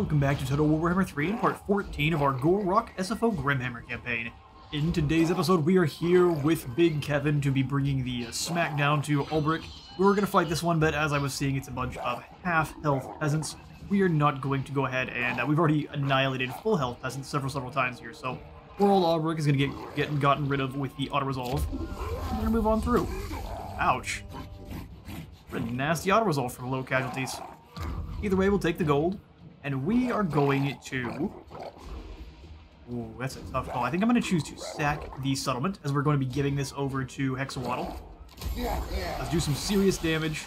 Welcome back to Total Warhammer 3 and part 14 of our Gorok SFO Grimhammer campaign. In today's episode, we are here with Big Kevin to be bringing the uh, smackdown to Ulbrich. We were going to fight this one, but as I was seeing, it's a bunch of half-health peasants. We are not going to go ahead and uh, we've already annihilated full-health peasants several, several times here, so poor old Ulbrich is going to get, get gotten rid of with the auto-resolve. We're going to move on through. Ouch. A nasty auto-resolve from low casualties. Either way, we'll take the gold. And we are going to... Ooh, that's a tough call. I think I'm going to choose to sack the settlement, as we're going to be giving this over to Hexoatl. Let's do some serious damage.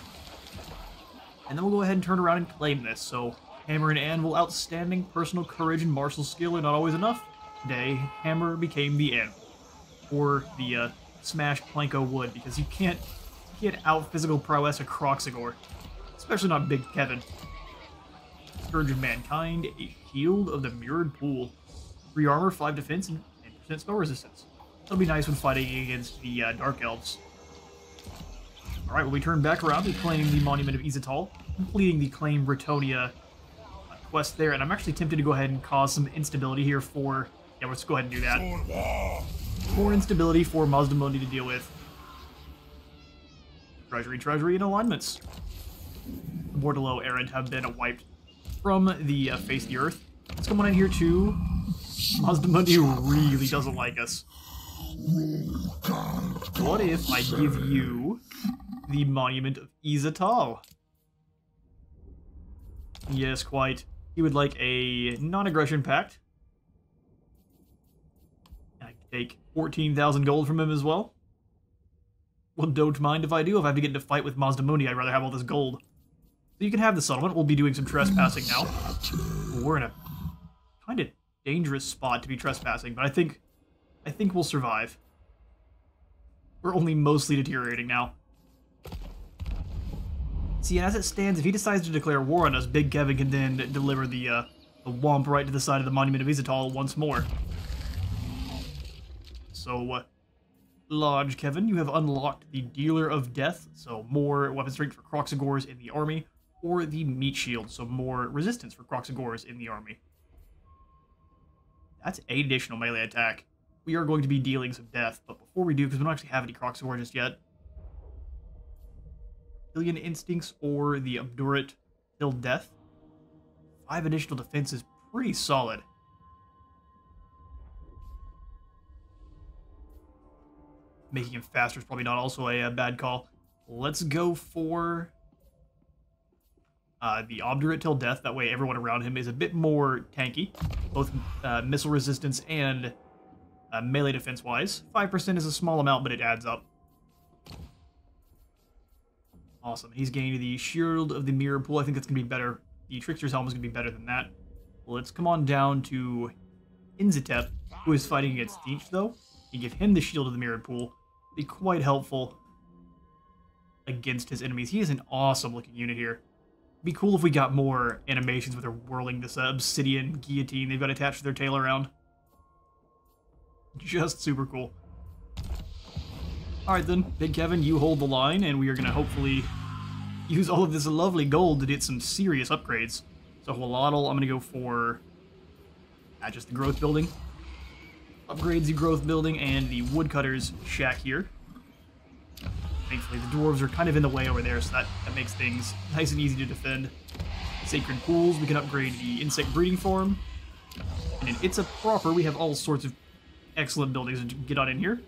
And then we'll go ahead and turn around and claim this. So, Hammer and Anvil, outstanding personal courage and martial skill are not always enough. Today, Hammer became the Anvil. Or the uh, smashed Planko wood, because you can't, can't out-physical prowess a Kroxigor. Especially not Big Kevin. Scourge of Mankind, a Shield of the Mirrored Pool. 3 armor, 5 defense, and 10% spell resistance. That'll be nice when fighting against the uh, Dark Elves. Alright, well we turn back around to claim the Monument of Izatal, completing the Claim Bretonnia uh, quest there, and I'm actually tempted to go ahead and cause some instability here for... Yeah, let's go ahead and do that. More instability for Mazdamundi to deal with. Treasury, Treasury, and alignments. The Bordeleaux Errant have been a wiped from the uh, face of the earth. Let's come on in here too. Mazdamundi really doesn't like us. What if I give you the Monument of Izatal? Yes, quite. He would like a non-aggression pact. I can take 14,000 gold from him as well. Well, don't mind if I do. If I have to get into a fight with Mazdamundi, I'd rather have all this gold. You can have the settlement. We'll be doing some trespassing now. We're in a kind of dangerous spot to be trespassing, but I think I think we'll survive. We're only mostly deteriorating now. See, as it stands, if he decides to declare war on us, Big Kevin can then deliver the, uh, the womp right to the side of the Monument of Izatal once more. So, uh, Large Kevin, you have unlocked the Dealer of Death, so more weapon strength for Kroxigors in the army, or the Meat Shield, so more resistance for Kroxigors in the army. That's 8 additional melee attack. We are going to be dealing some death, but before we do, because we don't actually have any Kroxigor just yet, Billion Instincts or the Obdurate Till Death. 5 additional defense is pretty solid. Making him faster is probably not also a, a bad call. Let's go for uh, the Obdurate Till Death. That way everyone around him is a bit more tanky, both uh, missile resistance and uh, melee defense-wise. 5% is a small amount, but it adds up. Awesome. He's getting the Shield of the Mirror Pool. I think that's going to be better. The Trickster's Helm is going to be better than that. Let's come on down to Inzitep, who is fighting against Tzeentch, though. You give him the Shield of the Mirror Pool. Be quite helpful against his enemies. He is an awesome-looking unit here be cool if we got more animations with her whirling this uh, obsidian guillotine they've got attached to their tail around. Just super cool. Alright then, Big Kevin, you hold the line, and we are going to hopefully use all of this lovely gold to get some serious upgrades. So Hualadal, I'm going to go for uh, just the growth building. Upgrades the growth building and the woodcutter's shack here. Thankfully, the dwarves are kind of in the way over there, so that, that makes things nice and easy to defend. Sacred Pools, we can upgrade the insect breeding farm. And in Itza proper, we have all sorts of excellent buildings to get on in here.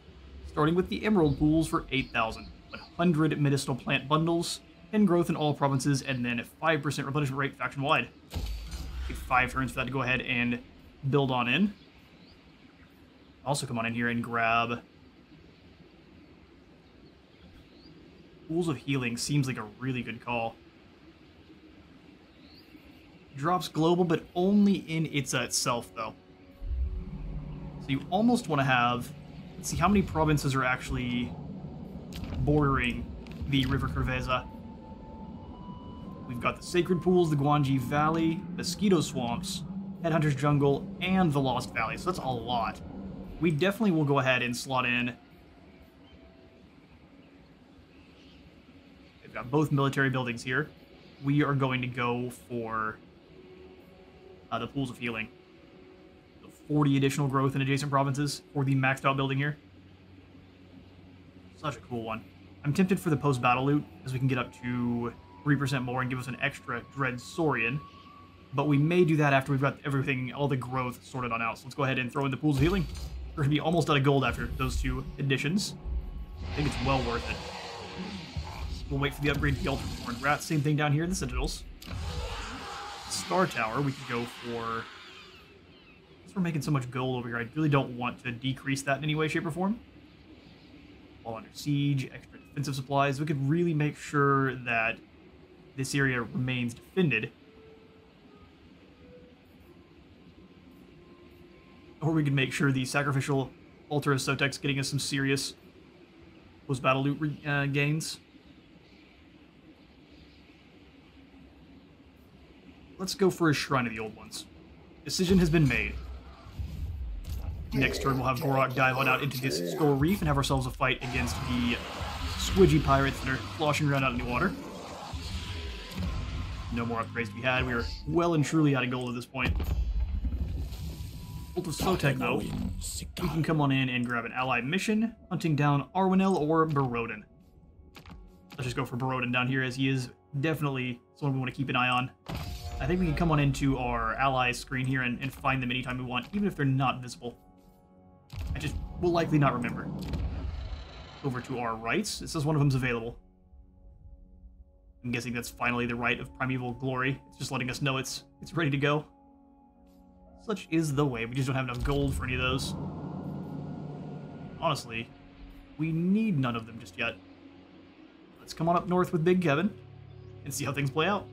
Starting with the Emerald Pools for 8,000. 100 medicinal plant bundles, 10 growth in all provinces, and then a 5% replenishment rate faction-wide. Take 5 turns for that to go ahead and build on in. Also come on in here and grab Pools of Healing seems like a really good call. Drops global, but only in Itza uh, itself, though. So you almost want to have... Let's see how many provinces are actually bordering the River Qurveza. We've got the Sacred Pools, the Guanji Valley, Mosquito Swamps, Headhunter's Jungle, and the Lost Valley, so that's a lot. We definitely will go ahead and slot in both military buildings here. We are going to go for uh, the pools of healing. 40 additional growth in adjacent provinces for the maxed out building here. Such a cool one. I'm tempted for the post-battle loot, as we can get up to 3% more and give us an extra Dread Saurian. But we may do that after we've got everything, all the growth sorted on out. So let's go ahead and throw in the Pools of Healing. We're going to be almost out of gold after those two additions. I think it's well worth it. We'll wait for the upgrade to the Ultra Horn Rat. Same thing down here in the Citadels. Star Tower, we could go for... Since we're making so much gold over here, I really don't want to decrease that in any way, shape, or form. While under siege, extra defensive supplies. We could really make sure that this area remains defended. Or we could make sure the sacrificial altar of Sotek's getting us some serious post-battle loot uh, gains. Let's go for a Shrine of the Old Ones. Decision has been made. Next turn, we'll have Gorok dive on out into this Skull Reef and have ourselves a fight against the squidgy pirates that are sloshing around out in the water. No more upgrades to be had. We are well and truly out of gold at this point. Bolt of Sotek, though, we can come on in and grab an allied mission, hunting down Arwenel or Barodin. Let's just go for Barodin down here, as he is definitely someone we want to keep an eye on. I think we can come on into our allies screen here and, and find them anytime we want, even if they're not visible. I just will likely not remember. Over to our rites. It says one of them's available. I'm guessing that's finally the rite of Primeval Glory. It's just letting us know it's it's ready to go. Such is the way. We just don't have enough gold for any of those. Honestly, we need none of them just yet. Let's come on up north with Big Kevin and see how things play out.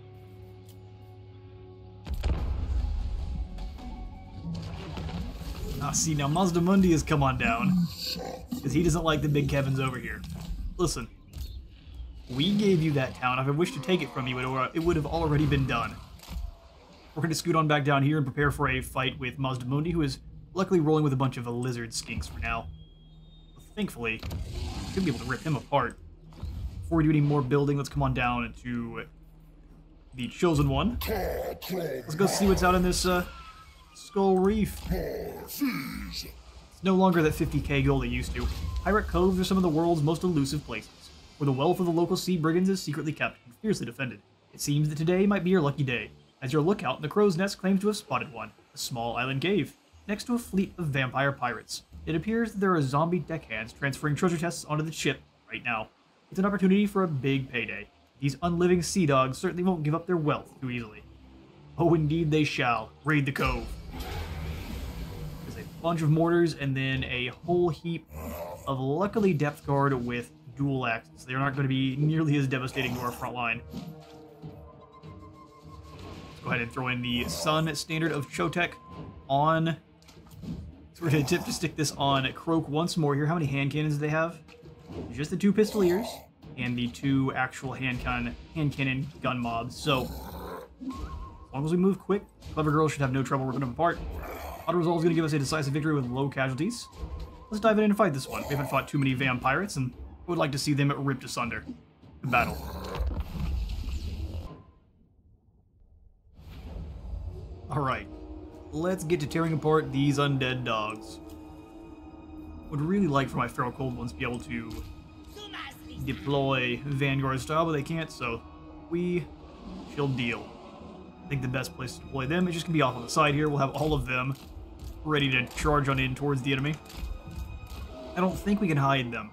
Ah, see, now Mazdamundi has come on down. Because he doesn't like the big Kevins over here. Listen. We gave you that town. If I wished to take it from you, it would have already been done. We're going to scoot on back down here and prepare for a fight with Mazdamundi, who is luckily rolling with a bunch of lizard skinks for now. But Thankfully, we should be able to rip him apart. Before we do any more building, let's come on down to the Chosen One. Let's go see what's out in this uh, Skull Reef. It's no longer that 50k gold it used to. Pirate Coves are some of the world's most elusive places, where the wealth of the local sea brigands is secretly kept and fiercely defended. It seems that today might be your lucky day. As your lookout, in the Crow's Nest claims to have spotted one, a small island cave, next to a fleet of vampire pirates. It appears that there are zombie deckhands transferring treasure chests onto the ship right now. It's an opportunity for a big payday. These unliving sea dogs certainly won't give up their wealth too easily. Oh, indeed they shall. Raid the cove. Bunch of mortars and then a whole heap of luckily depth guard with dual axes. They're not going to be nearly as devastating to our front line. Let's go ahead and throw in the Sun standard of Chotec on... So we're going to to stick this on Kroak once more here. How many hand cannons do they have? Just the two pistoliers and the two actual hand, can hand cannon gun mobs. So as long as we move quick, Clever Girl should have no trouble ripping them apart. Auto Resolve is going to give us a decisive victory with low casualties. Let's dive in and fight this one. We haven't fought too many vampires, and would like to see them ripped asunder. Battle. Alright. Let's get to tearing apart these undead dogs. Would really like for my Feral Cold ones to be able to deploy Vanguard style, but they can't, so we shall deal. I think the best place to deploy them is just going to be off on the side here. We'll have all of them ready to charge on in towards the enemy. I don't think we can hide them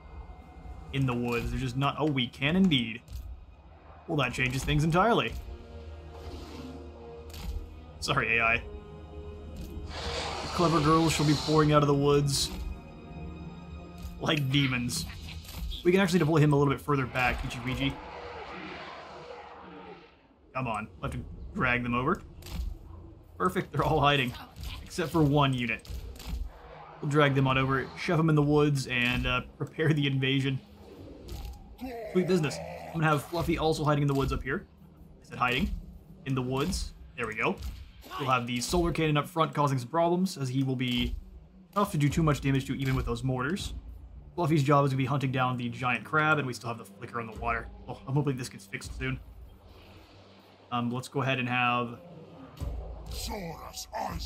in the woods. They're just not... Oh, we can indeed. Well, that changes things entirely. Sorry, AI. The clever girls shall be pouring out of the woods like demons. We can actually deploy him a little bit further back, Ichiwiji. Come on. We'll have to drag them over. Perfect, they're all hiding. Except for one unit. We'll drag them on over, shove them in the woods, and uh, prepare the invasion. Sweet business. I'm gonna have Fluffy also hiding in the woods up here. I said hiding. In the woods. There we go. We'll have the solar cannon up front causing some problems, as he will be tough to do too much damage to even with those mortars. Fluffy's job is gonna be hunting down the giant crab, and we still have the flicker on the water. Well, I'm hoping this gets fixed soon. Um, let's go ahead and have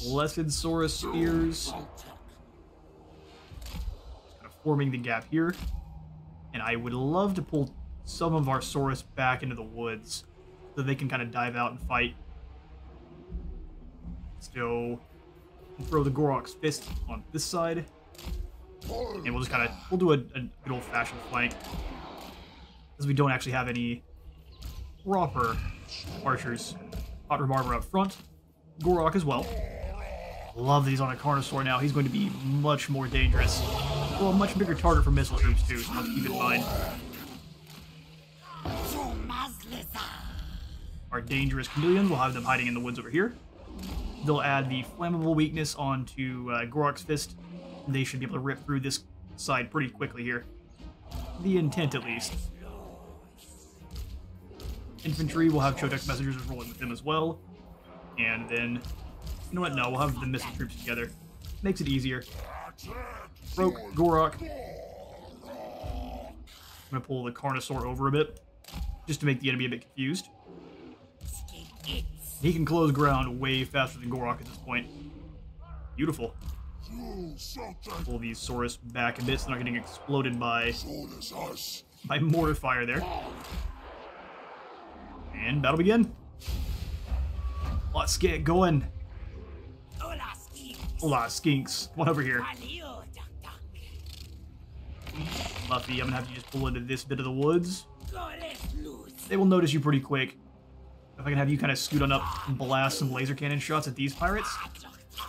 Blessed Saurus Spears. Kind of forming the gap here. And I would love to pull some of our Saurus back into the woods so they can kind of dive out and fight. Still throw the Gorok's fist on this side. And we'll just kind of, we'll do a, a good old-fashioned flank. Because we don't actually have any proper archers. Otter Barber up front. Gorok as well. Love that he's on a Carnosaur now. He's going to be much more dangerous. Well, a much bigger target for missile troops too, so let's keep in mind. Our dangerous chameleons, we'll have them hiding in the woods over here. They'll add the flammable weakness onto uh, Gorok's fist. They should be able to rip through this side pretty quickly here. The intent, at least. Infantry will have Chotec messengers rolling with them as well. And then, you know what? No, we'll have the missile troops together. Makes it easier. Broke Gorok. I'm gonna pull the Carnosaur over a bit, just to make the enemy a bit confused. He can close ground way faster than Gorok at this point. Beautiful. Pull these Saurus back a bit so they're not getting exploded by, by mortar fire there. And battle begin. Let's get going. Hola, skinks. One over here. Luffy, I'm gonna have to just pull into this bit of the woods. They will notice you pretty quick. If I can have you kind of scoot on up and blast some laser cannon shots at these pirates,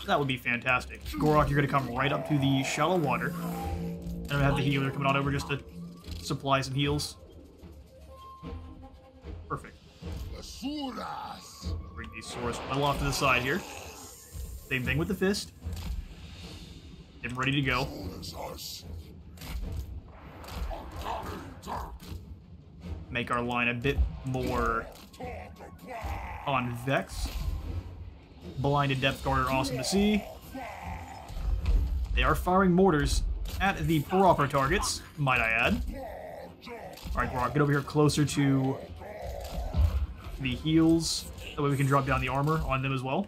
that would be fantastic. Gorok, you're gonna come right up to the shallow water. And I'm gonna have the healer coming on over just to supply some heals. Perfect. Swords well off to the side here. Same thing with the fist. Get ready to go. Make our line a bit more on Vex. Blinded Depth Guard are awesome to see. They are firing mortars at the proper targets, might I add. Alright, Gorok, get over here closer to the heals. That way we can drop down the armor on them as well.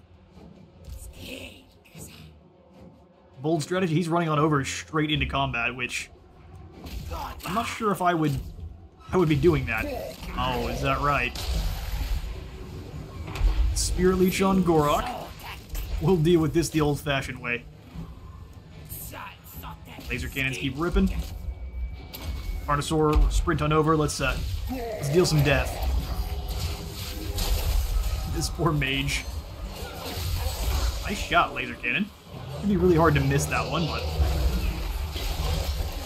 Bold strategy, he's running on over straight into combat, which I'm not sure if I would I would be doing that. Oh, is that right? Spirit Leech on Gorok. We'll deal with this the old-fashioned way. Laser cannons keep ripping. Carnosaur, sprint on over. Let's uh, let's deal some death. This poor mage. Nice shot, laser cannon. It'd be really hard to miss that one, but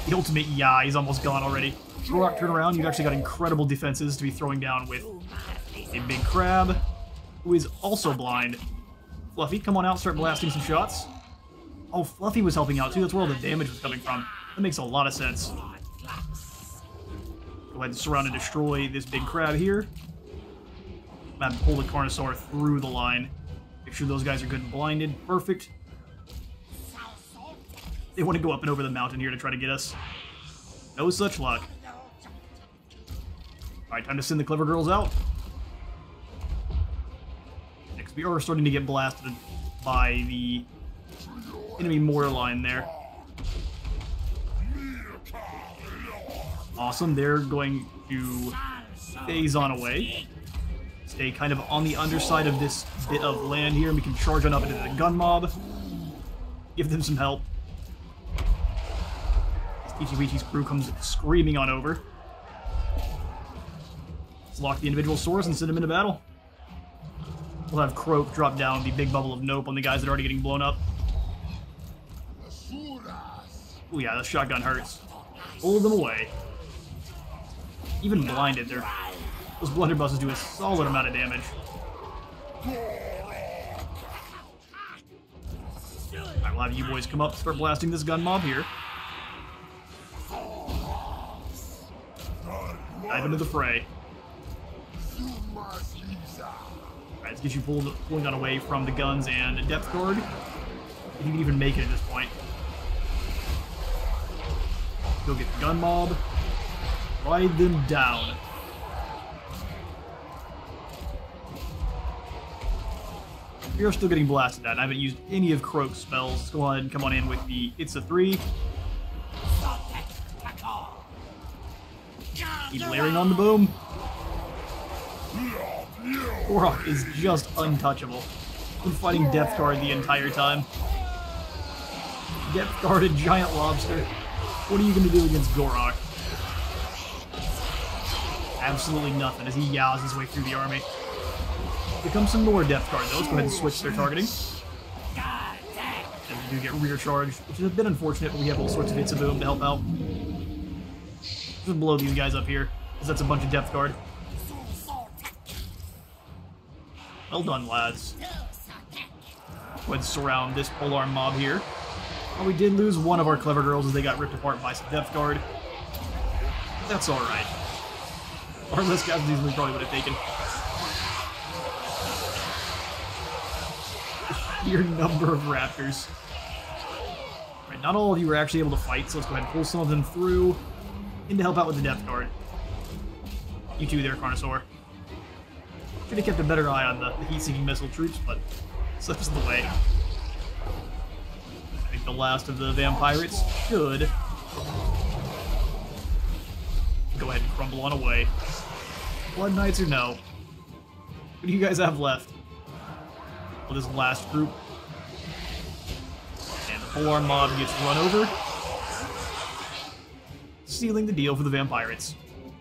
the ultimate yeah, he's almost gone already. Gorok, turn around. You've actually got incredible defenses to be throwing down with a big crab, who is also blind. Fluffy, come on out, start blasting some shots. Oh, Fluffy was helping out too. That's where all the damage was coming from. That makes a lot of sense. Go ahead and surround and destroy this big crab here. I'm pull the Carnosaur through the line. Make sure those guys are good and blinded. Perfect. They want to go up and over the mountain here to try to get us. No such luck. Alright, time to send the clever girls out. Next, we are starting to get blasted by the enemy mortar line there. Awesome, they're going to phase on away. Stay kind of on the underside of this bit of land here, and we can charge on up into the gun mob. Give them some help. Ichiwichi's crew comes screaming on over. Let's lock the individual swords and send them into battle. We'll have Kroak drop down the big bubble of Nope on the guys that are already getting blown up. Oh yeah, the shotgun hurts. Pull them away. Even blinded, they're, those blunderbusses do a solid amount of damage. Alright, we'll have you boys come up, start blasting this gun mob here. Dive into the fray. Alright, let's get you pulled, pulling on away from the guns and depth guard. If you can even make it at this point. Go get the gun mob. Ride them down. We are still getting blasted at. I haven't used any of Kroak's spells. Let's go ahead and come on in with the It's a 3. Keep layering on the boom. Gorok is just untouchable. Been fighting Depth Guard the entire time. Depth Guarded Giant Lobster. What are you going to do against Gorok? Absolutely nothing as he yows his way through the army. Here comes some more Depth Guard though. Let's go ahead and switch their targeting. And we do get rear charged, which is a bit unfortunate, but we have all sorts of hits boom to help out. Just blow these guys up here, because that's a bunch of Depth Guard. Well done, lads. Let's surround this polar mob here. Well, we did lose one of our clever girls as they got ripped apart by some Depth Guard. That's alright. Our less casualties we probably would have taken. Sheer number of raptors. Right, not all of you were actually able to fight, so let's go ahead and pull some of them through in to help out with the Depth Guard. You too there, Carnosaur. Should have kept a better eye on the, the heat-seeking missile troops, but such is the way. I think the last of the vampirates should go ahead and crumble on away. Blood Knights or no? What do you guys have left? Well, this last group. And the Polearm mob gets run over. Sealing the deal for the vampirates.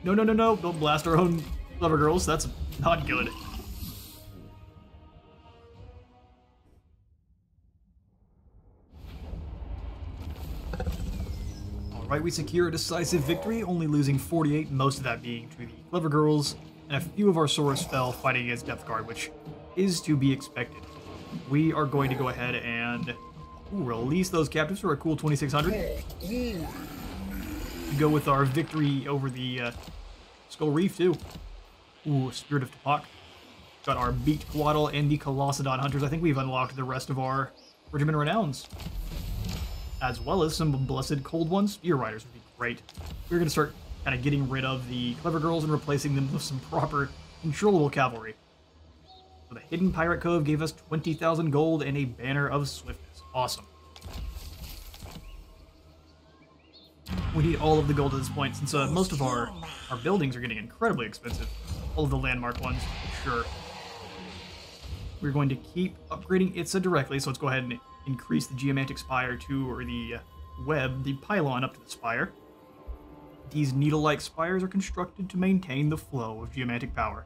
No, no, no, no, don't blast our own clever girls. That's not good. Alright, we secure a decisive victory, only losing 48, most of that being to the Clever Girls, and a few of our Saurus fell fighting against Depth Guard, which is to be expected. We are going to go ahead and ooh, release those captives for a cool 2600. Go with our victory over the uh, Skull Reef, too. Ooh, Spirit of Tepok. Got our Beat Coatl and the Colossadon Hunters. I think we've unlocked the rest of our Regiment Renowns. As well as some Blessed Cold Ones. Spear Riders would be great. We're going to start kind of getting rid of the Clever Girls and replacing them with some proper, controllable cavalry. So the Hidden Pirate Cove gave us 20,000 gold and a Banner of Swiftness. Awesome. We need all of the gold at this point, since uh, most of our, our buildings are getting incredibly expensive. All of the landmark ones, sure. We're going to keep upgrading Itza directly, so let's go ahead and increase the Geomantic Spire to, or the uh, web, the pylon up to the spire. These needle-like spires are constructed to maintain the flow of geomantic power,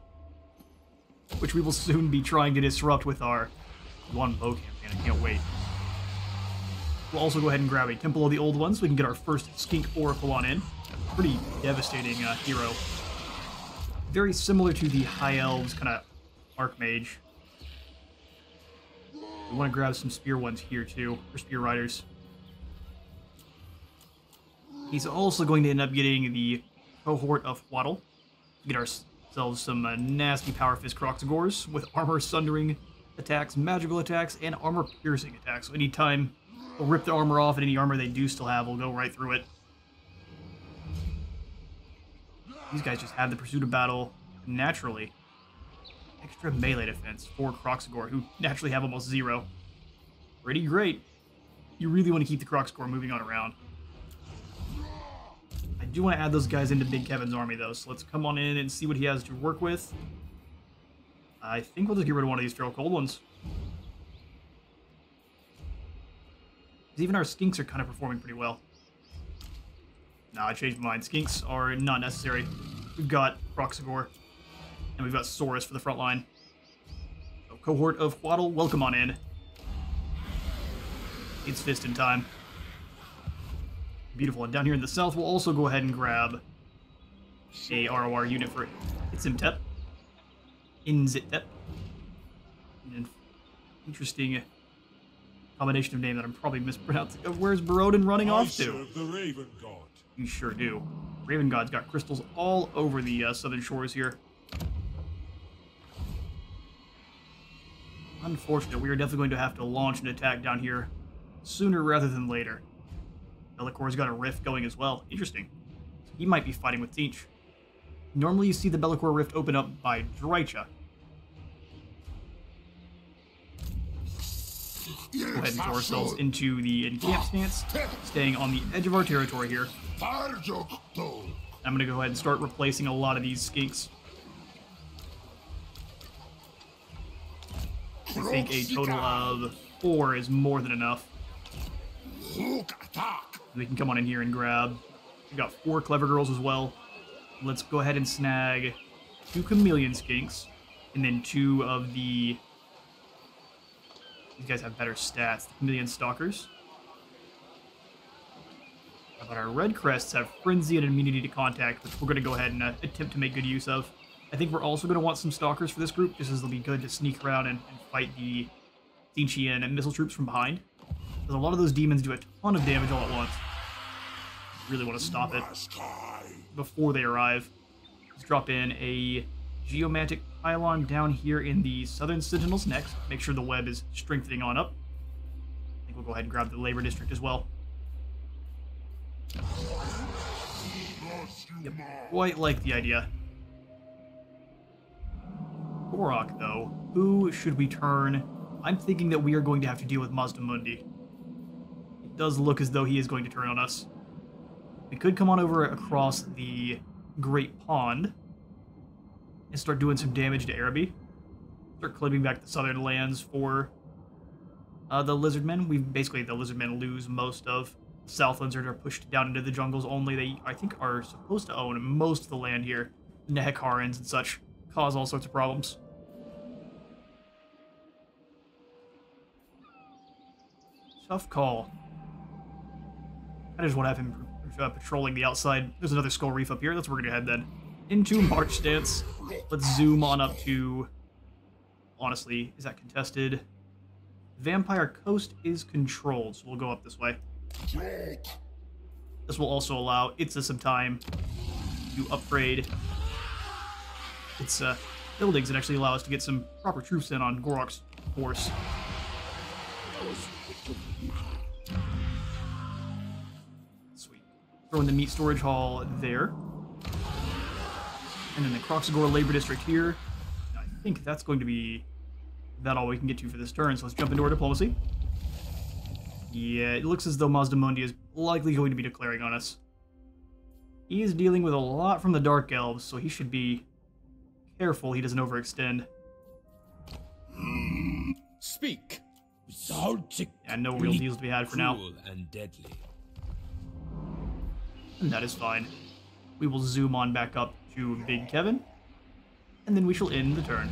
which we will soon be trying to disrupt with our One Bow campaign. I can't wait. We'll also go ahead and grab a Temple of the Old Ones so we can get our first Skink Oracle on in. A pretty devastating uh, hero. Very similar to the High Elves kind of Archmage. We want to grab some Spear ones here too, for Spear Riders. He's also going to end up getting the Cohort of Coatl. Get ourselves some uh, nasty Power Fist Kroxigors with armor sundering attacks, magical attacks, and armor piercing attacks. So anytime We'll rip the armor off, and any armor they do still have will go right through it. These guys just have the pursuit of battle naturally. Extra melee defense for Kroxigor, who naturally have almost zero. Pretty great. You really want to keep the Kroxigor moving on around. Do want to add those guys into Big Kevin's army, though, so let's come on in and see what he has to work with. I think we'll just get rid of one of these Feral Cold ones. even our skinks are kind of performing pretty well. Nah, I changed my mind. Skinks are not necessary. We've got Kroxigor, and we've got Saurus for the front line. So, cohort of Coatl, welcome on in. It's fist in time. Beautiful. And down here in the south, we'll also go ahead and grab a ROR unit for Itzimtep. Inzitep. Interesting combination of name that I'm probably mispronouncing. Uh, where's Barodin running I off to? the Raven God. You sure do. Raven God's got crystals all over the uh, southern shores here. Unfortunate, we are definitely going to have to launch an attack down here sooner rather than later. Be'lakor's got a rift going as well. Interesting. He might be fighting with Tzeentch. Normally you see the Be'lakor rift open up by Drycha. Go ahead and throw ourselves into the encamp stance, staying on the edge of our territory here. I'm going to go ahead and start replacing a lot of these skinks. I think a total of four is more than enough. We can come on in here and grab. We've got four clever girls as well. Let's go ahead and snag two chameleon skinks, and then two of the. These guys have better stats. The chameleon stalkers. But our red crests have frenzy and immunity to contact, which we're going to go ahead and uh, attempt to make good use of. I think we're also going to want some stalkers for this group, just as it'll be good to sneak around and, and fight the Tzeentchian and missile troops from behind. Because a lot of those demons do a ton of damage all at once. Really want to stop it before they arrive. Let's drop in a geomantic pylon down here in the southern sentinels next. Make sure the web is strengthening on up. I think we'll go ahead and grab the labor district as well. Yep, quite like the idea. Gorok, though, who should we turn? I'm thinking that we are going to have to deal with Does look as though he is going to turn on us. We could come on over across the Great Pond and start doing some damage to Araby. Start clipping back the southern lands for uh, the Lizardmen. We basically the Lizardmen lose most of Southlands are pushed down into the jungles only. They I think are supposed to own most of the land here. Nehekharans and such cause all sorts of problems. Tough call. I just want to have him uh, patrolling the outside. There's another Skull Reef up here. That's where we're going to head then. Into March stance. Let's zoom on up to... Honestly, is that contested? Vampire Coast is controlled, so we'll go up this way. This will also allow Itza some time to upgrade its uh, buildings and actually allow us to get some proper troops in on Gorok's force. Throwing the meat storage hall there. And then the Kroxigor Labor District here. I think that's going to be that all we can get to for this turn, so let's jump into our diplomacy. Yeah, it looks as though Mazdamundi is likely going to be declaring on us. He is dealing with a lot from the Dark Elves, so he should be careful he doesn't overextend. Speak. Yeah, no real deals to be had for now. And deadly that is fine. We will zoom on back up to Big Kevin, and then we shall end the turn.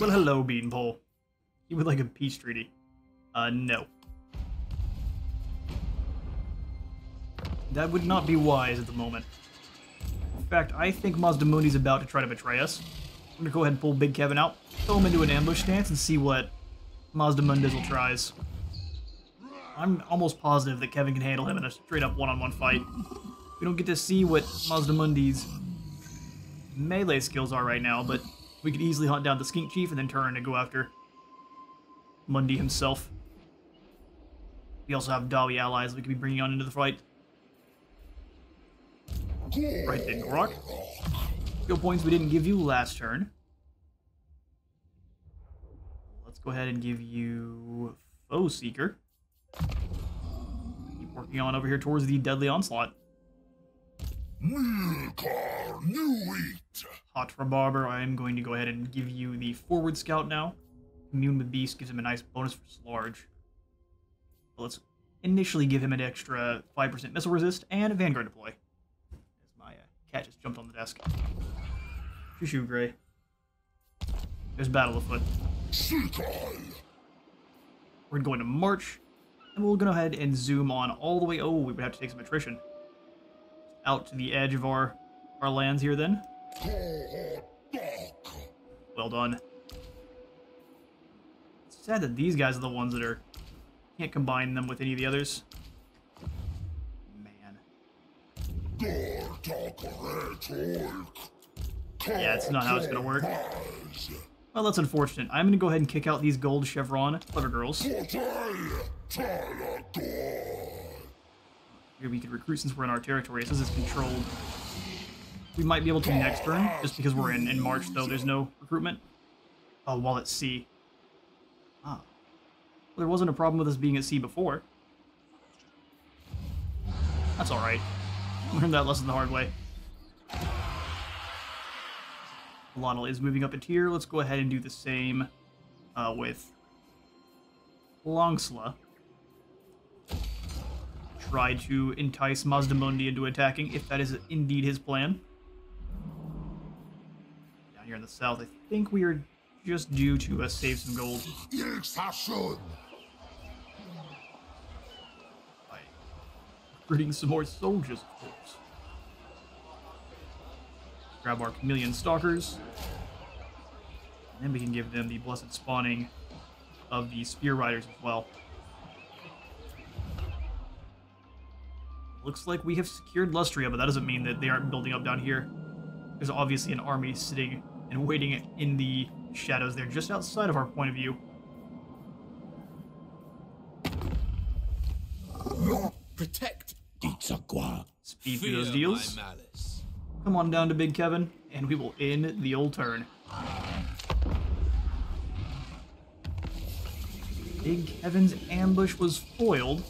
Well, hello, Beanpole. You would like a peace treaty? Uh, no. That would not be wise at the moment. In fact, I think Mazdamundi's about to try to betray us. I'm gonna go ahead and pull Big Kevin out, throw him into an ambush stance, and see what Mazda Mazdamundizzle tries. I'm almost positive that Kevin can handle him in a straight-up one-on-one fight. We don't get to see what Mazdamundi's melee skills are right now, but we could easily hunt down the Skink Chief and then turn and go after Mundi himself. We also have Dawi allies we could be bringing on into the fight. Right then, Gorok. Skill points we didn't give you last turn. Let's go ahead and give you Foe Seeker. Keep working on over here towards the Deadly Onslaught. Hot Barber, I am going to go ahead and give you the Forward Scout now. Immune with Beast gives him a nice bonus for Slarge. let's initially give him an extra 5% missile resist and a Vanguard deploy. Cat just jumped on the desk. Shoo shoo, Gray. There's battle afoot. We're going to march, and we'll go ahead and zoom on all the way. Oh, we would have to take some attrition. Out to the edge of our, our lands here, then. Well done. It's sad that these guys are the ones that are... Can't combine them with any of the others. Yeah, it's not how it's gonna work. Well, that's unfortunate. I'm gonna go ahead and kick out these gold chevron clever girls. Here we can recruit since we're in our territory. It says it's controlled. We might be able to next turn, just because we're in, in March, though. There's no recruitment. Oh, while at sea. Ah. Well, there wasn't a problem with us being at sea before. That's alright. Learned that lesson the hard way. Lionel is moving up a tier. Let's go ahead and do the same uh, with Longsla. Try to entice Mazdamundi into attacking, if that is indeed his plan. Down here in the south, I think we are just due to uh, save some gold. Recruiting some more soldiers, of course. Grab our chameleon stalkers. And then we can give them the blessed spawning of the spear riders as well. Looks like we have secured Lustria, but that doesn't mean that they aren't building up down here. There's obviously an army sitting and waiting in the shadows there, just outside of our point of view. Protect. Speed for those deals. Come on down to Big Kevin, and we will end the old turn. Big Kevin's ambush was foiled.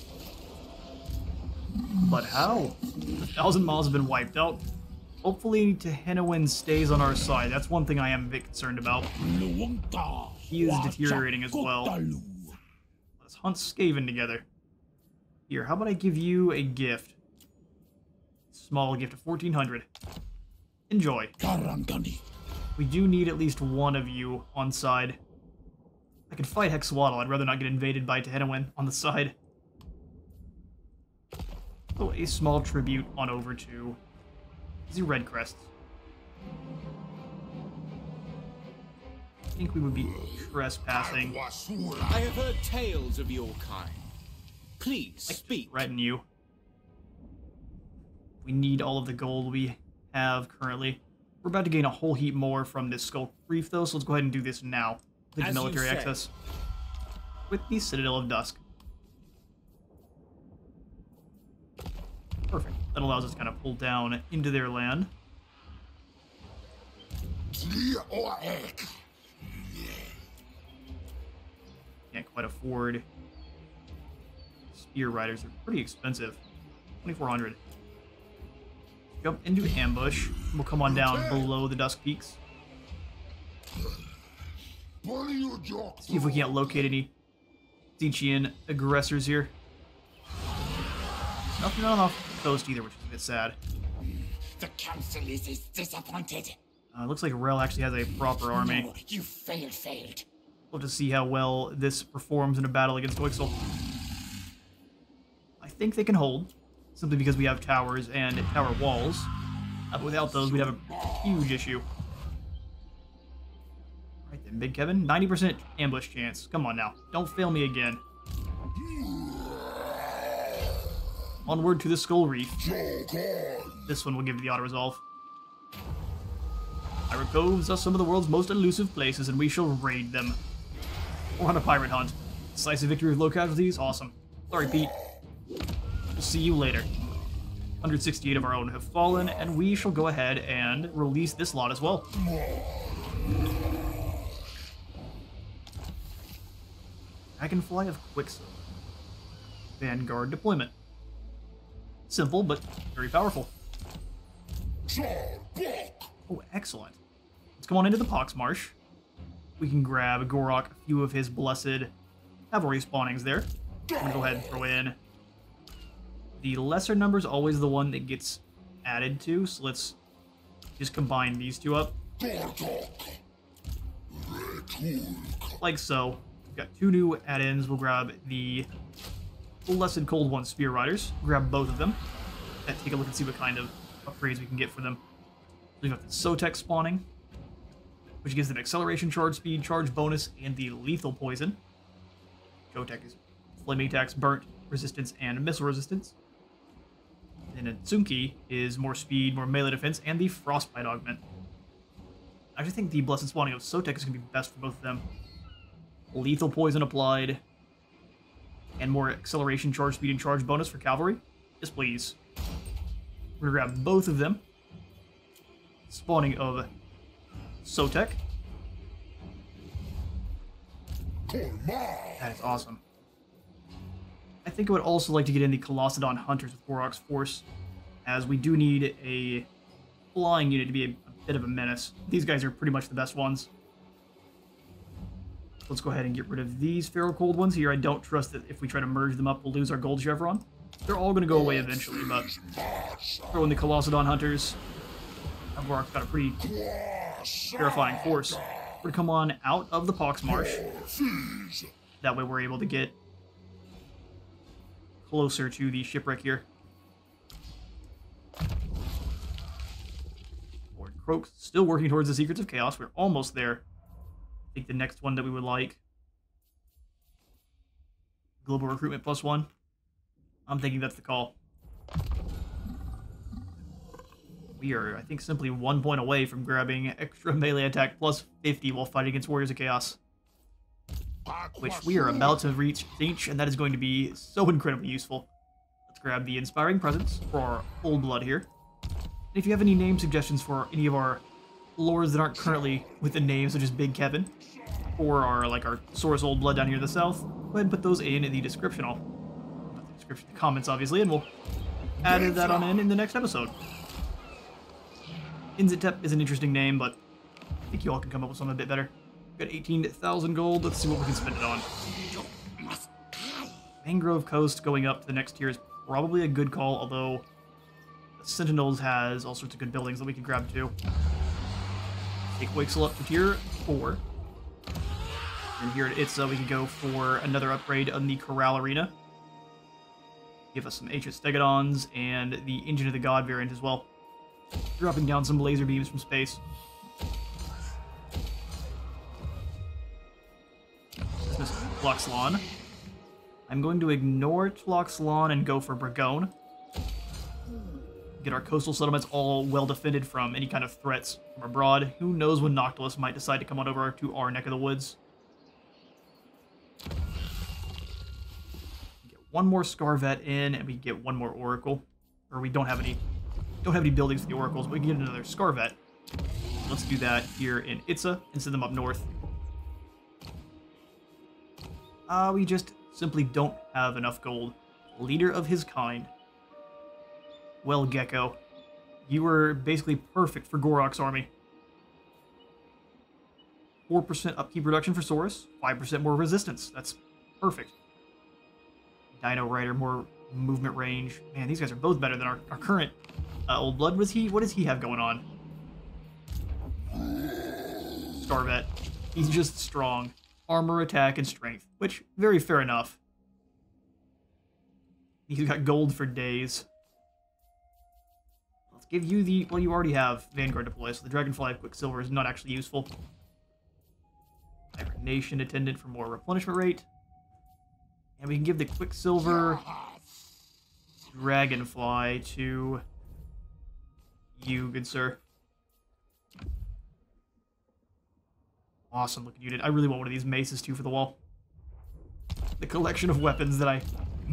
But how? A thousand miles have been wiped out. Hopefully Tehenhauin stays on our side. That's one thing I am a bit concerned about. He is deteriorating as well. Let's hunt Skaven together. Here, how about I give you a gift? Small gift of 1400. Enjoy. We do need at least one of you on side. I could fight Hexoatl. I'd rather not get invaded by Tehenhauin on the side. So a small tribute on over to the Red Crests. I think we would be trespassing. I have heard tales of your kind. Please speak. threaten you. We need all of the gold we have currently. We're about to gain a whole heap more from this Skull Reef, though, so let's go ahead and do this now. The As military say. access. With the Citadel of Dusk. Perfect. That allows us to kind of pull down into their land. Can't quite afford spear riders. They're pretty expensive. 2400 Jump into ambush. We'll come on down below the Dusk Peaks. See if we can't locate any Tzeentchian aggressors here. Nothing on off coast either, which is a bit sad. The council is, is disappointed. Uh, looks like Rel actually has a proper army. No, you failed, failed. We'll have to see how well this performs in a battle against Wixel. Think they can hold, simply because we have towers and tower walls. Uh, without those, we'd have a huge issue. Right then, Big Kevin. 90% ambush chance. Come on now. Don't fail me again. Onward to the Skull Reef. This one will give the auto-resolve. Pirate Coves are some of the world's most elusive places, and we shall raid them. We're on a pirate hunt. Decisive victory with low casualties? Awesome. Sorry, Pete. We'll see you later. 168 of our own have fallen, and we shall go ahead and release this lot as well. Dragonfly of Quicksilver. Vanguard deployment. Simple, but very powerful. Oh, excellent. Let's come on into the Pox Marsh. We can grab Gorok a few of his blessed cavalry spawnings there. I'm gonna go ahead and throw in. The lesser number is always the one that gets added to, so let's just combine these two up. Like so. We've got two new add-ins. We'll grab the Blessed Cold One Spear Riders. Grab both of them. And take a look and see what kind of upgrades we can get for them. We've got the Sotek spawning, which gives them acceleration, charge speed, charge bonus, and the lethal poison. Chotec is flaming attacks, burnt resistance, and missile resistance. And then Tzunki is more speed, more melee defense, and the frostbite augment. I actually think the blessed spawning of Sotek is going to be best for both of them. Lethal poison applied, and more acceleration, charge speed, and charge bonus for cavalry. Yes, please. We're gonna grab both of them. spawning of Sotek. That is awesome. I think I would also like to get in the Colossedon Hunters with Gorok's Force, as we do need a flying unit to be a, a bit of a menace. These guys are pretty much the best ones. Let's go ahead and get rid of these Feral Cold ones here. I don't trust that if we try to merge them up, we'll lose our Gold Chevron. They're all going to go away eventually, but throw in the Colossedon Hunters. Gorok's got a pretty terrifying force. We're going to come on out of the Pox Marsh. That way we're able to get closer to the shipwreck here. Lord Kroak still working towards the Secrets of Chaos. We're almost there. I think the next one that we would like. Global Recruitment plus one. I'm thinking that's the call. We are, I think, simply one point away from grabbing extra melee attack plus 50 while fighting against Warriors of Chaos. Which we are about to reach, reach, and that is going to be so incredibly useful. Let's grab the Inspiring Presence for our Old Blood here. And if you have any name suggestions for any of our lords that aren't currently with the name, such as Big Kevin, or our like our Saurus Old Blood down here in the south, go ahead and put those in the description. I'll not the description, the comments obviously, and we'll add that on in in the next episode. Inzitep is an interesting name, but I think you all can come up with something a bit better. Got 18,000 gold. Let's see what we can spend it on. Mangrove Coast going up to the next tier is probably a good call, although Sentinels has all sorts of good buildings that we can grab too. Take Waxel up to tier 4. And here at Itza, we can go for another upgrade on the Corral Arena. Give us some HS Stegodons and the Engine of the God variant as well. Dropping down some laser beams from space. Tlaxtlan. I'm going to ignore Tlaxtlan and go for Bragone. Get our coastal settlements all well defended from any kind of threats from abroad. Who knows when Noctilus might decide to come on over to our neck of the woods. Get one more Scarvet in, and we get one more Oracle. Or we don't have any don't have any buildings for the oracles, but we can get another Scarvet. Let's do that here in Itza and send them up north. Uh, we just simply don't have enough gold. Leader of his kind. Well, Gecko, you were basically perfect for Gorok's army. 4% upkeep reduction for Saurus, 5% more resistance. That's perfect. Dino Rider, more movement range. Man, these guys are both better than our, our current uh, Old Blood. Was he? What does he have going on? Scarvet. He's just strong. Armor, attack, and strength, which, very fair enough. He's got gold for days. Let's give you the... Well, you already have Vanguard deploy, so the Dragonfly of Quicksilver is not actually useful. Hibernation Attendant for more replenishment rate. And we can give the Quicksilver Dragonfly to you, good sir. Awesome looking unit. I really want one of these maces too for the wall. The collection of weapons that I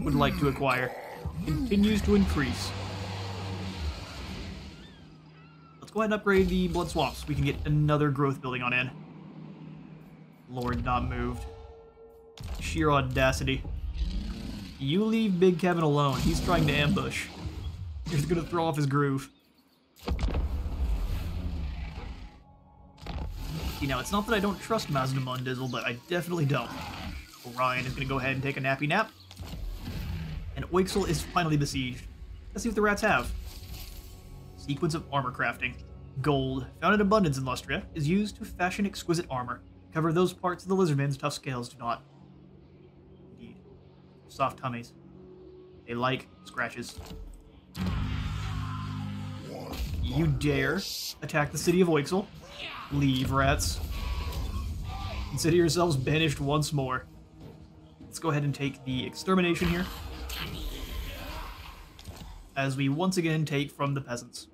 would like to acquire continues to increase. Let's go ahead and upgrade the blood swamps. We can get another growth building on in. Lord not moved. Sheer audacity. You leave Big Kevin alone. He's trying to ambush. He's gonna throw off his groove. Know, it's not that I don't trust Mazdamundizzle, but I definitely don't. Orion is gonna go ahead and take a nappy nap. And Oyxl is finally besieged. Let's see what the rats have. Sequence of armor crafting. Gold, found in abundance in Lustria, is used to fashion exquisite armor. Cover those parts of the lizardmen's tough scales do not. Indeed. Soft tummies. They like scratches. You dare attack the city of Oyxl? Leave, rats. Consider yourselves banished once more. Let's go ahead and take the extermination here. As we once again take from the peasants.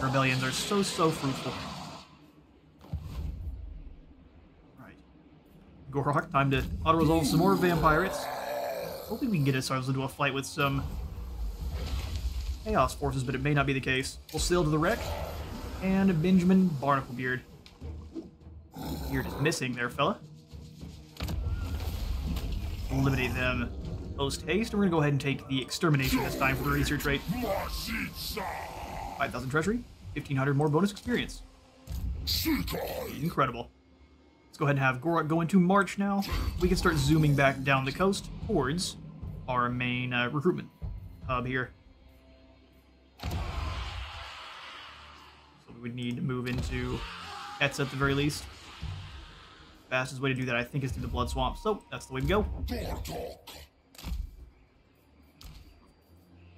Rebellions are so, so fruitful. Right. Gorok, time to auto-resolve some more vampirates. Hoping we can get ourselves into a fight with some Chaos forces, but it may not be the case. We'll sail to the wreck, And Benjamin Barnaclebeard. You're just missing there, fella. Eliminate them post haste, and we're gonna go ahead and take the extermination this time for the research rate. 5,000 treasury, 1,500 more bonus experience. Incredible. Let's go ahead and have Gorok go into March now. We can start zooming back down the coast towards our main uh, recruitment hub here. We would need to move into Etz at the very least. Fastest way to do that, I think, is through the Blood Swamp. So that's the way to go.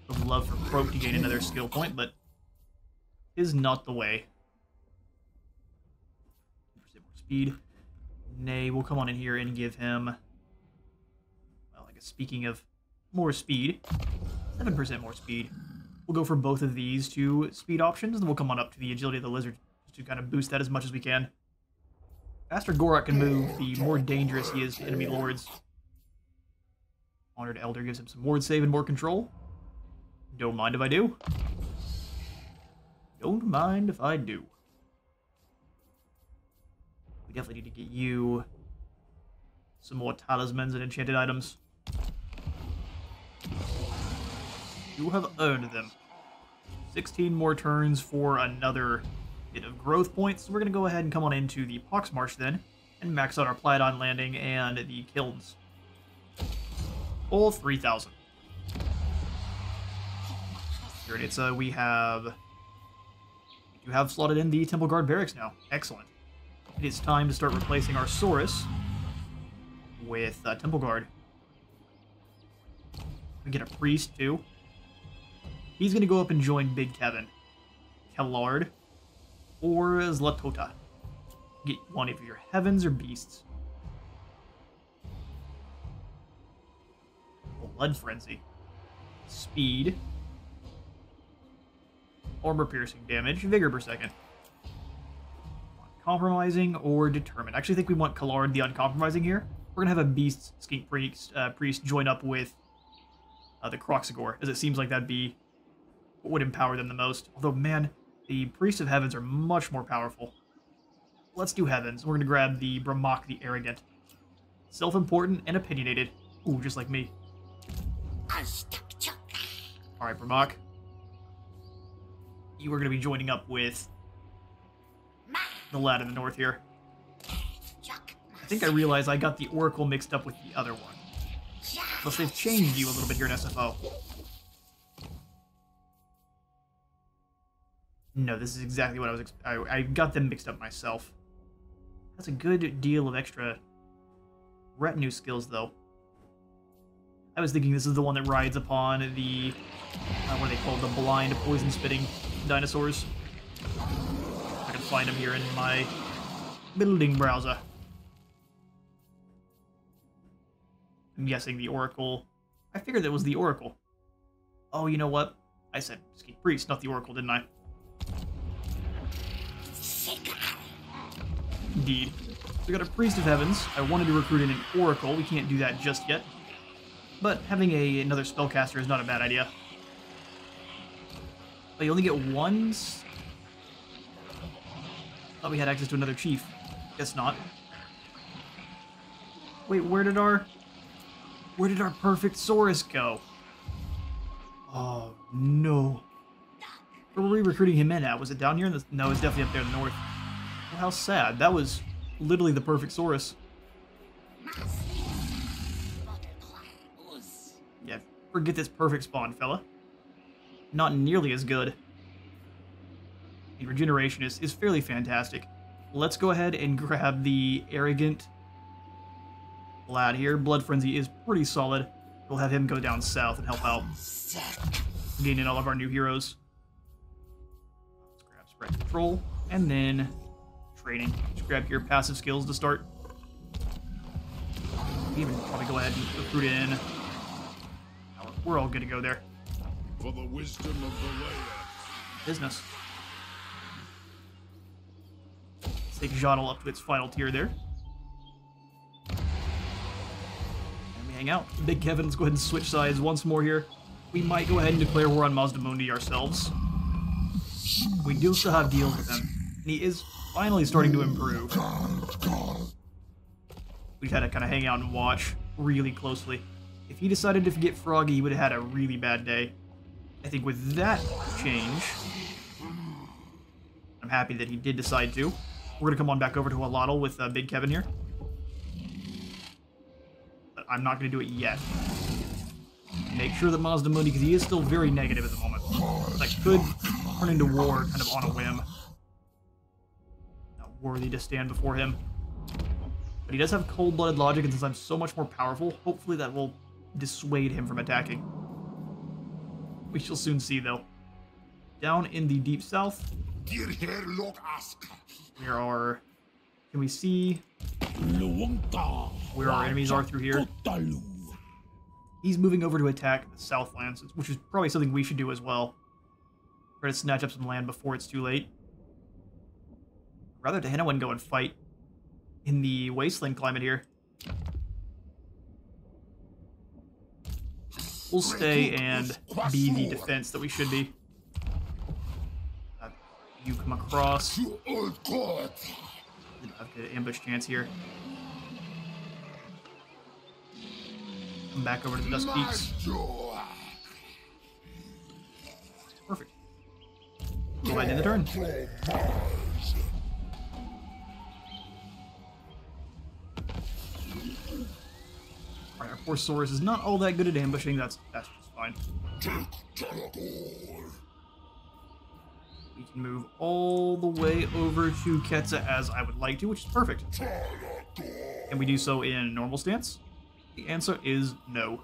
Would love for Kroak to gain another skill point, but is not the way. More speed. Nay, we'll come on in here and give him. Well, I guess speaking of more speed, 7% more speed. We'll go for both of these two speed options, and we'll come on up to the agility of the lizard to kind of boost that as much as we can. Faster Gorok can move, the more dangerous he is to enemy lords. Honored Elder gives him some ward save and more control. Don't mind if I do. Don't mind if I do. We definitely need to get you some more talismans and enchanted items. You have earned them. 16 more turns for another bit of growth points. So we're going to go ahead and come on into the Pox Marsh then, and max out our Plaidon Landing and the Kilns. All 3,000. Here it is, uh, we have... You have slotted in the Temple Guard Barracks now. Excellent. It is time to start replacing our Saurus with uh, Temple Guard. We get a Priest, too. He's going to go up and join Big Kevin. Kellard or Zlatota. Get one of your heavens or beasts. Blood Frenzy. Speed. Armor piercing damage. Vigor per second. Compromising or determined. I actually think we want Kellard the uncompromising here. We're gonna have a beast skink priest, uh, priest join up with uh, the Kroxigor, as it seems like that'd be would empower them the most. Although, man, the Priests of Heavens are much more powerful. Let's do Heavens. We're going to grab the Bramok the Arrogant. Self-important and opinionated. Ooh, just like me. Alright, Bramok. You are going to be joining up with the lad in the north here. I think I realized I got the Oracle mixed up with the other one. Plus, they've changed you a little bit here in SFO. No, this is exactly what I was. I, I got them mixed up myself. That's a good deal of extra retinue skills, though. I was thinking this is the one that rides upon the uh, what are they called? The blind poison spitting dinosaurs. I can find them here in my building browser. I'm guessing the Oracle. I figured that was the Oracle. Oh, you know what? I said Priest, not the Oracle, didn't I? Indeed. We got a Priest of Heavens. I wanted to recruit in an Oracle. We can't do that just yet. But having a another spellcaster is not a bad idea. But you only get one... Thought we had access to another chief. Guess not. Wait, where did our... Where did our perfect Saurus go? Oh, no. Where were we recruiting him in at? Was it down here? In the... No, it's definitely up there in the north. How sad. That was literally the perfect Saurus. Yeah, forget this perfect spawn, fella. Not nearly as good. The regeneration is, is fairly fantastic. Let's go ahead and grab the arrogant lad here. Blood Frenzy is pretty solid. We'll have him go down south and help out. Gaining all of our new heroes. Let's grab spread control, and then training. Just grab your passive skills to start. Even probably go ahead and recruit in. We're all good to go there. For the wisdom of the land. Business. Let's take Jottle up to its final tier there. And we hang out. Big Kevin, let's go ahead and switch sides once more here. We might go ahead and declare war on Mazda Mazdamundi ourselves. We do still have deals with him, and he is finally starting to improve. We've had to kind of hang out and watch really closely. If he decided to get Froggy, he would have had a really bad day. I think with that change, I'm happy that he did decide to. We're going to come on back over to Alotl with uh, Big Kevin here. But I'm not going to do it yet. Make sure that Mazdamundi, because he is still very negative at the moment. That could turn into war kind of on a whim. Worthy to stand before him. But he does have cold-blooded logic, and since I'm so much more powerful, hopefully that will dissuade him from attacking. We shall soon see, though. Down in the deep south, there are... Can we see where our enemies are through here? He's moving over to attack the Southlands, which is probably something we should do as well. Try to snatch up some land before it's too late. Rather wouldn't go and fight in the wasteland climate here. We'll stay and be the defense that we should be. Uh, you come across. To old court. I've got an ambush chance here. Come back over to the Dust Peaks. Perfect. Go ahead in the turn. Our poor Saurus is not all that good at ambushing, that's that's just fine. We can move all the way over to Quetza as I would like to, which is perfect. Can we do so in normal stance? The answer is no.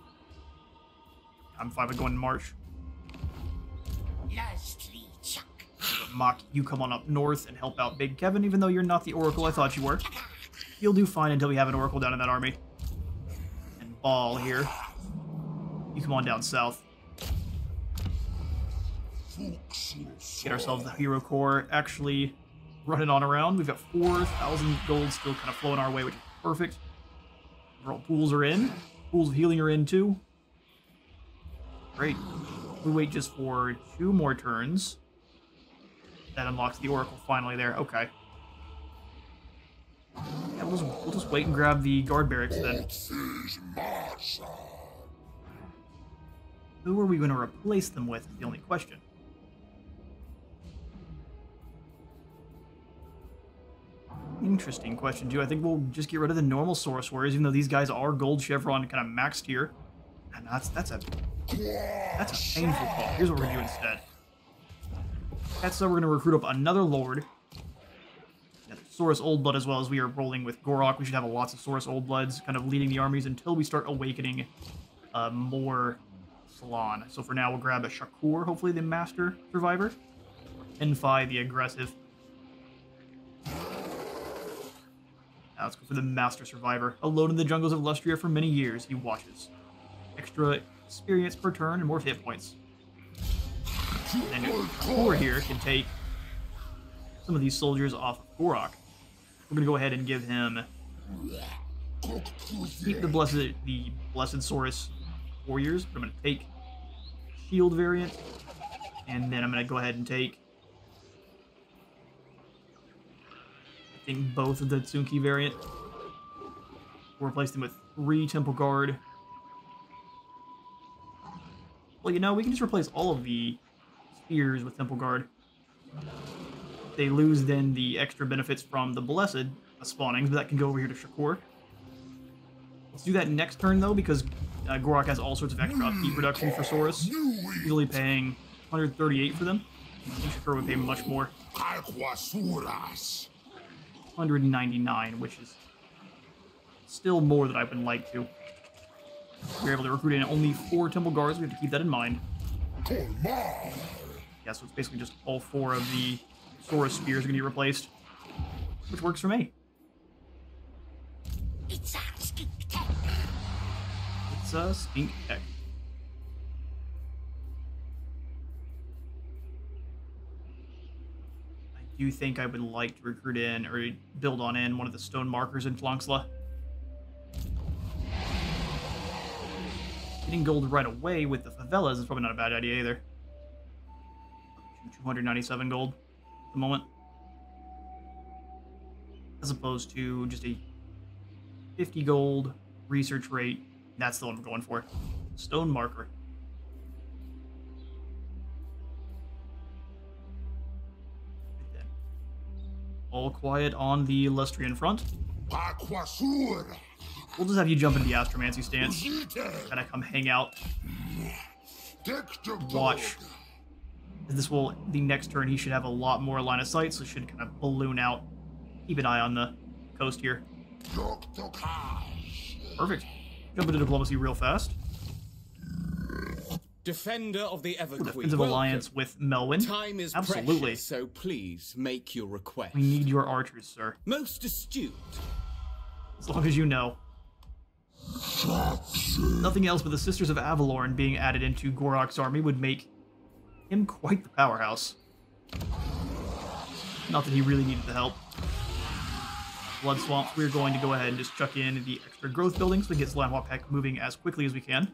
I'm fine with going to March. Lastly, Chuck. Mock, you come on up north and help out Big Kevin, even though you're not the Oracle I thought you were. You'll do fine until we have an Oracle down in that army. Ball here. You come on down south. Get ourselves the Hero Core actually running on around. We've got 4,000 gold still kind of flowing our way, which is perfect. Overall pools are in. Pools of healing are in too. Great. We wait just for two more turns. That unlocks the Oracle finally there. Okay. Yeah, we'll just, we'll just wait and grab the guard barracks then. Who are we going to replace them with? Is the only question. Interesting question, too. I think we'll just get rid of the normal Saurus Warriors, even though these guys are gold chevron kind of maxed here. And that's that's a that's a painful call. Here's what we're gonna do instead. That's so we're gonna recruit up another Lord. Saurus Old Blood as well as we are rolling with Gorok. We should have lots of Saurus Old Bloods kind of leading the armies until we start awakening uh, more Slann. So for now, we'll grab a Shakur, hopefully the Master Survivor. Enfi, the aggressive. Now let's go for the Master Survivor. Alone in the jungles of Lustria for many years, he watches. Extra experience per turn and more hit points. And Shakur here can take some of these soldiers off of Gorok. We're gonna go ahead and give him keep the blessed the blessed Saurus warriors, but I'm gonna take shield variant, and then I'm gonna go ahead and take I think both of the Tzunki variant. We'll replace them with three Temple Guard. Well, you know, we can just replace all of the spears with Temple Guard. They lose then the extra benefits from the Blessed spawnings, but that can go over here to Shakur. Let's do that next turn, though, because uh, Gorok has all sorts of extra upkeep reduction for Saurus. Usually paying 138 for them. I think Shakur would pay much more. 199, which is still more than I would like to. We're able to recruit in only four Temple Guards. We have to keep that in mind. Yeah, so it's basically just all four of the Saurus Spears are going to be replaced, which works for me. It's a skink tech. It's a Skink Tech. I do think I would like to recruit in or build on in one of the stone markers in Tlanxla. Getting gold right away with the favelas is probably not a bad idea either. 297 gold the moment. As opposed to just a 50 gold research rate. That's the one I'm going for. Stone marker. All quiet on the Lustrian front. We'll just have you jump into the Astromancy stance. Kind of come hang out. Watch. This will, the next turn, he should have a lot more line of sight, so should kind of balloon out. Keep an eye on the coast here. Perfect. Jump into diplomacy real fast. Defender of the Everqueen. Defensive welcome. alliance with Melwin. Time is Absolutely. precious, so please make your request. We need your archers, sir. Most astute. As long as you know. Nothing else but the Sisters of Avelorn being added into Gorok's army would make him quite the powerhouse. Not that he really needed the help. Blood Swamps, we're going to go ahead and just chuck in the extra growth buildings so we get Xlanhuapec moving as quickly as we can.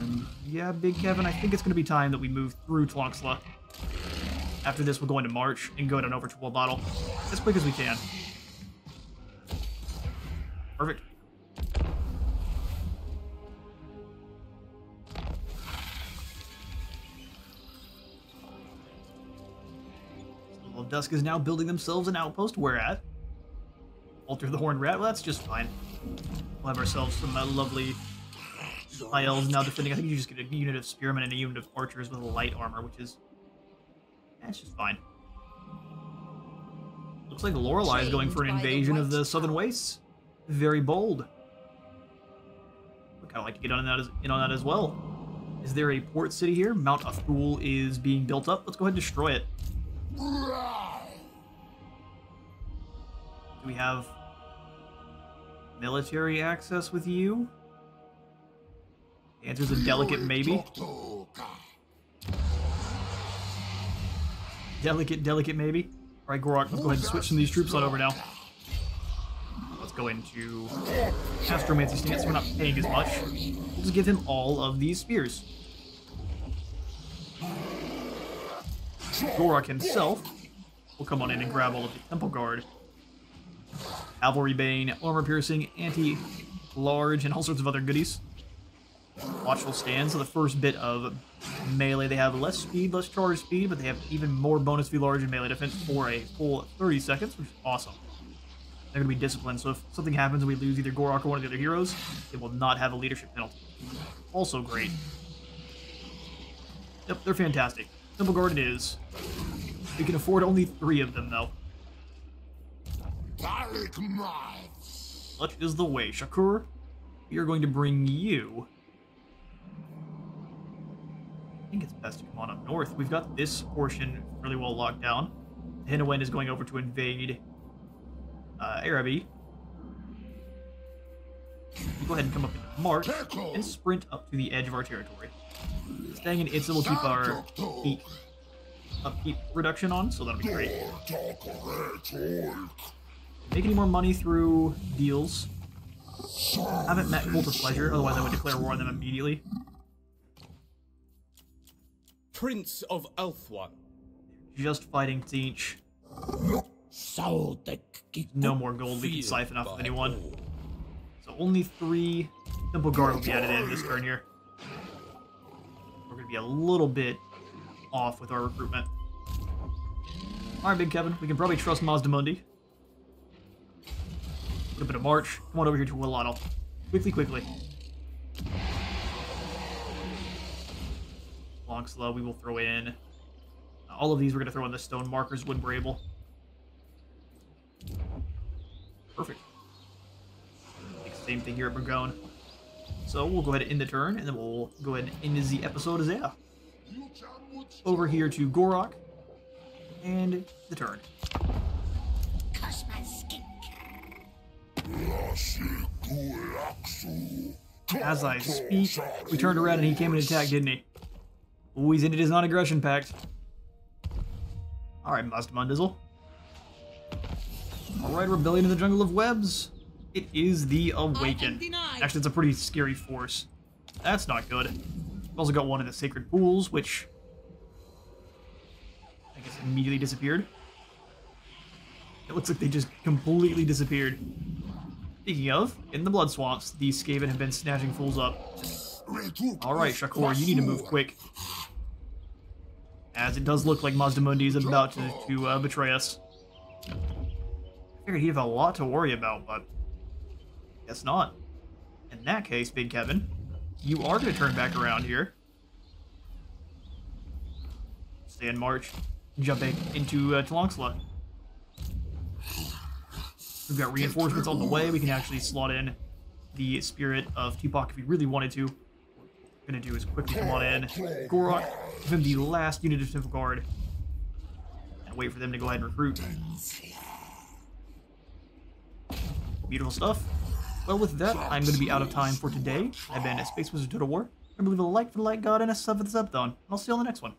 And yeah, Big Kevin, I think it's going to be time that we move through Tlanxla. After this, we'll go into March and go down over to Bottle as quick as we can. Perfect. Dusk is now building themselves an outpost. Where at? Alter the Horned Rat? Well, that's just fine. We'll have ourselves some uh, lovely high elves now defending. I think you just get a unit of spearmen and a unit of archers with light armor, which is that's just fine. Looks like Lorelei is going for an by the invasion of the Southern. Wastes. Very bold. Would kind of like to get on that as, in on that as well. Is there a port city here? Mount Athul is being built up. Let's go ahead and destroy it. Do we have military access with you? The answer's a delicate maybe. Delicate, delicate maybe. Alright, Gorok, let's go ahead and switch some of these troops on over now. Let's go into Astromancy stance. We're not paying as much. We'll just give him all of these spears. Gorok himself will come on in and grab all of the Temple Guard. Cavalry Bane, Armor Piercing, Anti-Large, and all sorts of other goodies. Watchful Stand, so the first bit of melee, they have less speed, less charge speed, but they have even more bonus V large and melee defense for a full 30 seconds, which is awesome. They're going to be disciplined, so if something happens and we lose either Gorok or one of the other heroes, it will not have a leadership penalty. Also great. Yep, they're fantastic. Temple Guard it is. We can afford only three of them, though. Such is the way. Shakur, we are going to bring you. I think it's best to come on up north. We've got this portion really well locked down. Hinnowen is going over to invade uh, Araby. You go ahead and come up into March and sprint up to the edge of our territory. Staying in Itza will keep our heat upkeep reduction on, so that'll be great. Make any more money through deals. I Haven't met Cult of Pleasure, otherwise I would declare war on them immediately. Prince of Elfwan. Just fighting the No more gold we can siphon off of anyone. So only three Temple Guard will be added in this turn here. Be a little bit off with our recruitment. Alright, Big Kevin, we can probably trust Mazdamundi. A bit of march. Come on over here to Willottle. Quickly, quickly. Long slow, we will throw in. All of these we're going to throw in the stone markers when we're able. Perfect. Same thing here at Burgone. So we'll go ahead and end the turn, and then we'll go ahead and end the episode as yeah. Over here to Gorok, and the turn. As I speak, we turned around and he came and attacked, didn't he? He's ended his non-aggression pact. Alright, Mazdamundizzle. Alright, Rebellion in the Jungle of Webs. It is the Awaken. denied. Actually, it's a pretty scary force. That's not good. We've also got one in the Sacred Pools, which I guess immediately disappeared. It looks like they just completely disappeared. Speaking of, in the Blood Swamps, these Skaven have been snatching fools up. Alright, Shakur, you need to move quick. As it does look like Mazdamundi is about to, to uh, betray us. I figured he'd have a lot to worry about, but guess not. In that case, Big Kevin, you are going to turn back around here. Stay in march, jumping into uh, Talongsla. We've got reinforcements on the way. We can actually slot in the Spirit of Tepok if we really wanted to. What we're going to do is quickly come on in. Gorok, give him the last unit of Temple Guard. And wait for them to go ahead and recruit. Beautiful stuff. Well, with that, I'm going to be out of time for today. I've been a Space Wizard Total War. Remember to leave a like for the like god and a sub for the sub and I'll see you on the next one.